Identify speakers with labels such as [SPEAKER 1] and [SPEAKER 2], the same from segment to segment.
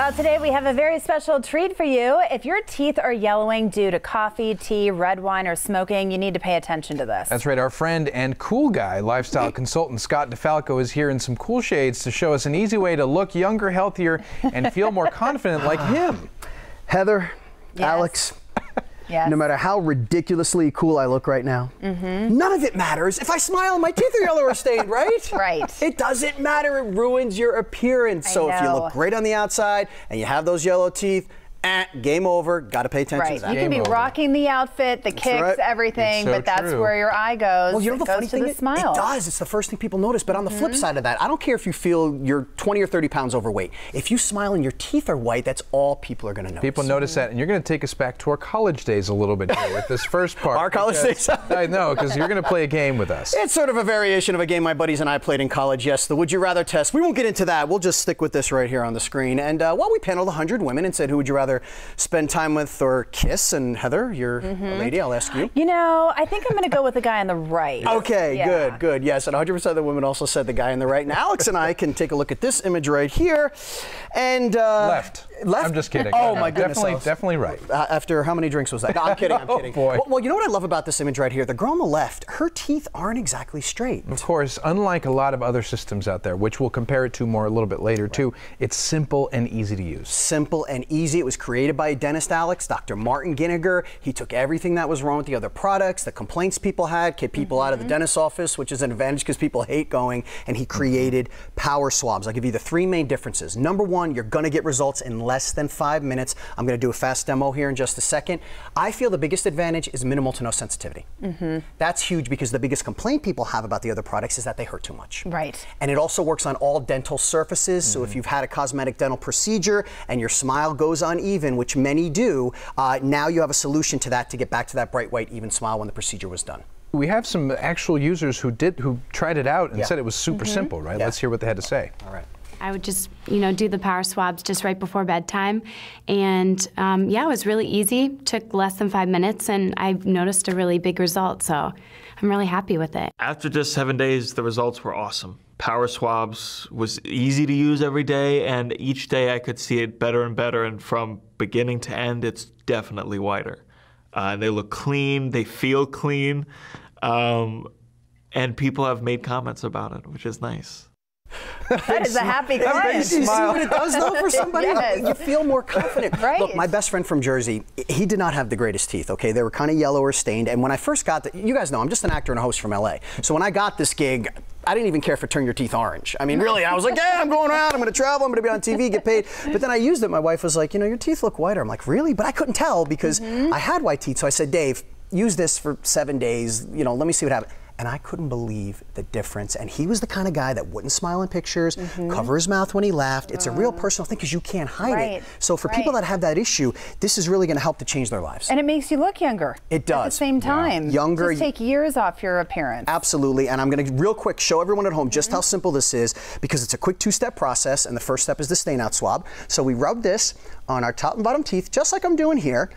[SPEAKER 1] Well, today we have a very special treat for you. If your teeth are yellowing due to coffee, tea, red wine, or smoking, you need to pay attention to this.
[SPEAKER 2] That's right. Our friend and cool guy, lifestyle consultant Scott DeFalco, is here in some cool shades to show us an easy way to look younger, healthier, and feel more confident like him.
[SPEAKER 3] Heather,
[SPEAKER 1] Yes.
[SPEAKER 3] Alex,
[SPEAKER 1] Yes.
[SPEAKER 3] no matter how ridiculously cool I look right now,
[SPEAKER 1] Mm-hmm.
[SPEAKER 3] none of it matters. If I smile, and my teeth are yellow or stained, right?
[SPEAKER 1] Right.
[SPEAKER 3] It doesn't matter. It ruins your appearance.
[SPEAKER 1] I
[SPEAKER 3] so if you look great on the outside and you have those yellow teeth, eh, game over. Got to pay attention
[SPEAKER 1] Right.
[SPEAKER 3] to that.
[SPEAKER 1] You can
[SPEAKER 2] Game
[SPEAKER 1] be
[SPEAKER 2] over.
[SPEAKER 1] rocking the outfit, the kicks,
[SPEAKER 3] right.
[SPEAKER 1] everything,
[SPEAKER 2] so
[SPEAKER 1] but that's
[SPEAKER 2] true.
[SPEAKER 1] where your eye goes.
[SPEAKER 3] Well, you know
[SPEAKER 1] it
[SPEAKER 3] the
[SPEAKER 1] goes
[SPEAKER 3] funny thing
[SPEAKER 1] the smile.
[SPEAKER 3] It does. It's the first thing people notice. But on the flip side of that, I don't care if you feel you're 20 or 30 pounds overweight. If you smile and your teeth are white, that's all people are going to notice.
[SPEAKER 2] People notice that, and you're going to take us back to our college days a little bit here with this first part.
[SPEAKER 3] Our college days.
[SPEAKER 2] I know, because you're going to play a game with us.
[SPEAKER 3] It's sort of a variation of a game my buddies and I played in college. Yes, the Would You Rather test. We won't get into that. We'll just stick with this right here on the screen. And uh, well, we paneled 100 women and said, who would you rather spend time with or kiss? And Heather, you're a lady. I'll ask you.
[SPEAKER 1] You know, I think I'm going to go with the guy on the right.
[SPEAKER 3] Okay,
[SPEAKER 1] Yeah.
[SPEAKER 3] good, good. Yes, and 100% of the women also said the guy on the right. And Alex and I can take a look at this image right here. And uh,
[SPEAKER 2] Left.
[SPEAKER 3] Left.
[SPEAKER 2] I'm just kidding.
[SPEAKER 3] Oh my goodness.
[SPEAKER 2] Definitely,
[SPEAKER 3] Alex.
[SPEAKER 2] definitely right.
[SPEAKER 3] Uh, after how many drinks was that? No, I'm kidding. I'm
[SPEAKER 2] Oh,
[SPEAKER 3] kidding.
[SPEAKER 2] boy.
[SPEAKER 3] Well, well, you know what I love about this image right here? The girl on the left, her teeth aren't exactly straight.
[SPEAKER 2] Of course, unlike a lot of other systems out there, which we'll compare it to more a little bit later too, it's simple and easy to use.
[SPEAKER 3] simple and easy. It was created by a dentist, Alex, Dr. Martin Giniger. He took everything that was wrong with the other products, the complaints people had, kept people out of the dentist's office, which is an advantage because people hate going, and he created power swabs. I'll give you the three main differences. Number one, you're going to get results in less than five minutes. I'm going to do a fast demo here in just a second. I feel the biggest advantage is minimal to no sensitivity. Mm-hmm. That's huge because the biggest complaint people have about the other products is that they hurt too much.
[SPEAKER 1] Right.
[SPEAKER 3] And it also works on all dental surfaces. So if mm-hmm. you've had a cosmetic dental procedure and your smile goes uneven, which many do, uh, now you have a solution to that to get back to that bright white even smile when the procedure was done.
[SPEAKER 2] We have some actual users who did who tried it out and
[SPEAKER 3] Yeah.
[SPEAKER 2] said it was super mm-hmm. simple, right?
[SPEAKER 3] Yeah.
[SPEAKER 2] Let's hear what they had to say.
[SPEAKER 3] All right.
[SPEAKER 4] I would just, you know, do the power swabs just right before bedtime. And um, yeah, it was really easy, took less than five minutes, and I've noticed a really big result. So I'm really happy with it.
[SPEAKER 5] After just seven days, the results were awesome. Power Swabs was easy to use every day, and each day I could see it better and better. And from beginning to end, it's definitely whiter. Uh, they look clean, they feel clean, um, and people have made comments about it, which is nice.
[SPEAKER 1] That is a happy client.
[SPEAKER 3] You see what it does though for somebody?
[SPEAKER 1] Yes.
[SPEAKER 3] You feel more confident.
[SPEAKER 1] Right.
[SPEAKER 3] Look, my best friend from Jersey, he did not have the greatest teeth, okay? They were kind of yellow or stained. And when I first got the, you guys know, I'm just an actor and a host from LA. So when I got this gig, I didn't even care if it turned your teeth orange. I mean, really, I was like, yeah, I'm going around, I'm gonna travel, I'm gonna be on TV, get paid. But then I used it, my wife was like, you know, your teeth look whiter. I'm like, really? But I couldn't tell because mm-hmm. I had white teeth. So I said, Dave, use this for seven days, you know, let me see what happens. And I couldn't believe the difference. And he was the kind of guy that wouldn't smile in pictures, mm-hmm. cover his mouth when he laughed. It's a real ah. personal thing because you can't hide
[SPEAKER 1] Right,
[SPEAKER 3] it. So for people that have that issue, this is really going to help to change their lives.
[SPEAKER 1] And it makes you look younger.
[SPEAKER 3] It does.
[SPEAKER 1] At the same time.
[SPEAKER 3] Younger.
[SPEAKER 1] Just take years off your appearance.
[SPEAKER 3] Absolutely, and I'm going to real quick show everyone at home just mm-hmm. how simple this is because it's a quick two-step process, and the first step is the stain out swab. So we rub this on our top and bottom teeth, just like I'm doing here.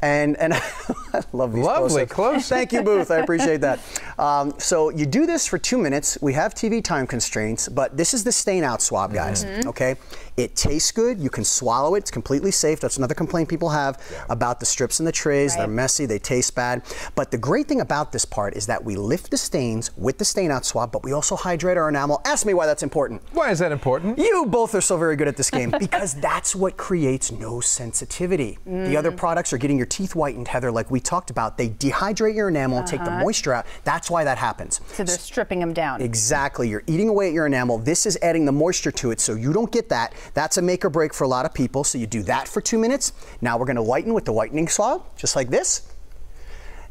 [SPEAKER 3] And, and I love these
[SPEAKER 2] Lovely
[SPEAKER 3] close-ups.
[SPEAKER 2] close.
[SPEAKER 3] Thank you, Booth. I appreciate that. Um, so you do this for two minutes. We have TV time constraints, but this is the stain out swab, guys. Mm-hmm. Mm-hmm. Okay, it tastes good. You can swallow it. It's completely safe. That's another complaint people have about the strips and the trays. They're messy. They taste bad. But the great thing about this part is that we lift the stains with the stain out swab, but we also hydrate our enamel. Ask me why that's important.
[SPEAKER 2] Why is that important?
[SPEAKER 3] You both are so very good at this game because that's what creates no sensitivity. The other mm. products are getting your teeth whitened, Heather, like we talked about. They dehydrate your enamel and take the uh-huh. moisture out. That's why that happens.
[SPEAKER 1] so they're stripping them down.
[SPEAKER 3] Exactly. You're eating away at your enamel. This is adding the moisture to it, so you don't get that. That's a make or break for a lot of people. So you do that for two minutes. Now we're going to whiten with the whitening swab, just like this.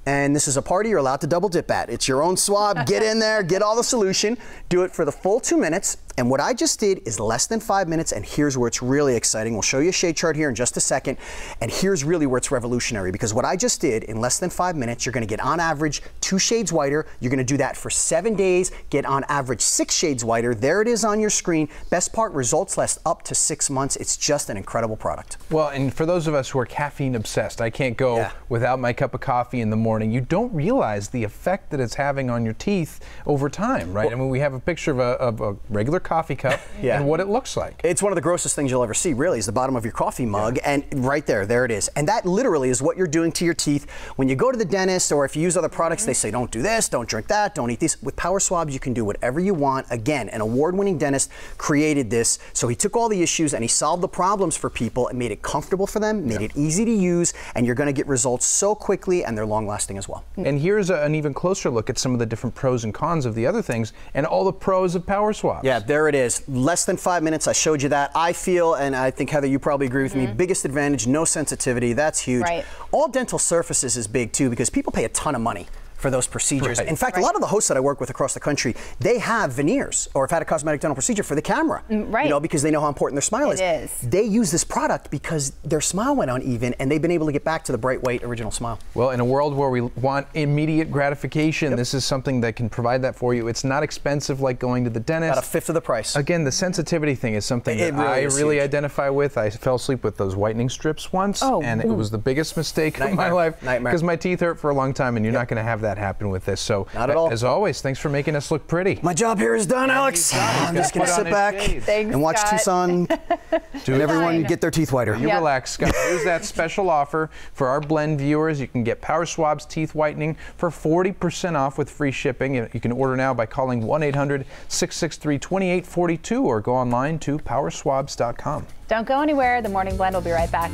[SPEAKER 3] And this is a party you're allowed to double dip at. It's your own swab. Get in there, get all the solution. Do it for the full two minutes. And what I just did is less than five minutes, and here's where it's really exciting. We'll show you a shade chart here in just a second. And here's really where it's revolutionary because what I just did in less than five minutes, you're gonna get on average two shades whiter. You're gonna do that for seven days, get on average six shades whiter. There it is on your screen. Best part, results last up to six months. It's just an incredible product.
[SPEAKER 2] Well, and for those of us who are caffeine obsessed, I can't go
[SPEAKER 3] Yeah.
[SPEAKER 2] without my cup of coffee in the morning. You don't realize the effect that it's having on your teeth over time, right? I mean, we have a picture of a, of a regular coffee cup
[SPEAKER 3] Yeah.
[SPEAKER 2] and what it looks like.
[SPEAKER 3] It's one of the grossest things you'll ever see, really, is the bottom of your coffee mug. And right there, there it is. And that literally is what you're doing to your teeth. When you go to the dentist or if you use other products, they mm-hmm. say, don't do this, don't drink that, don't eat these. With Power Swabs, you can do whatever you want. Again, an award winning dentist created this. So he took all the issues and he solved the problems for people and made it comfortable for them, made it easy to use, and you're going to get results so quickly and they're long lasting as well. Mm.
[SPEAKER 2] And here's a, an even closer look at some of the different pros and cons of the other things and all the pros of Power swabs.
[SPEAKER 3] Yeah, there it is. Less than five minutes. I showed you that. I feel, and I think Heather, you probably agree with me. Mm-hmm. Biggest advantage: no sensitivity. That's huge.
[SPEAKER 1] Right.
[SPEAKER 3] All dental surfaces is big too because people pay a ton of money for those procedures.
[SPEAKER 2] Right.
[SPEAKER 3] In fact, a lot of the hosts that I work with across the country, they have veneers or have had a cosmetic dental procedure for the camera.
[SPEAKER 1] Mm, right.
[SPEAKER 3] You know, because they know how important their smile
[SPEAKER 1] It
[SPEAKER 3] is.
[SPEAKER 1] is.
[SPEAKER 3] They use this product because their smile went uneven and they've been able to get back to the bright white original smile.
[SPEAKER 2] Well, in a world where we want immediate gratification, this is something that can provide that for you. It's not expensive like going to the dentist.
[SPEAKER 3] About a fifth of the price.
[SPEAKER 2] Again, the sensitivity thing is something
[SPEAKER 3] It
[SPEAKER 2] that
[SPEAKER 3] really
[SPEAKER 2] I really
[SPEAKER 3] huge.
[SPEAKER 2] identify with. I fell asleep with those whitening strips once,
[SPEAKER 1] Oh,
[SPEAKER 2] and it mm. was the biggest mistake of my life
[SPEAKER 3] Nightmare.
[SPEAKER 2] because my teeth hurt for a long time, and you're not going to have that happen with this. So,
[SPEAKER 3] Not at all.
[SPEAKER 2] as always, thanks for making us look pretty.
[SPEAKER 3] My job here is done, Alex. I'm just going to sit back.
[SPEAKER 1] Thanks,
[SPEAKER 3] and watch
[SPEAKER 1] Scott.
[SPEAKER 3] Tucson and everyone get their teeth whiter.
[SPEAKER 2] You
[SPEAKER 1] Yep.
[SPEAKER 2] relax, Scott. Here's that special offer for our blend viewers. You can get Power Swabs teeth whitening for 40% off with free shipping. You can order now by calling 1 800 663 2842 or go online to powerswabs.com.
[SPEAKER 1] Don't go anywhere. The Morning Blend will be right back.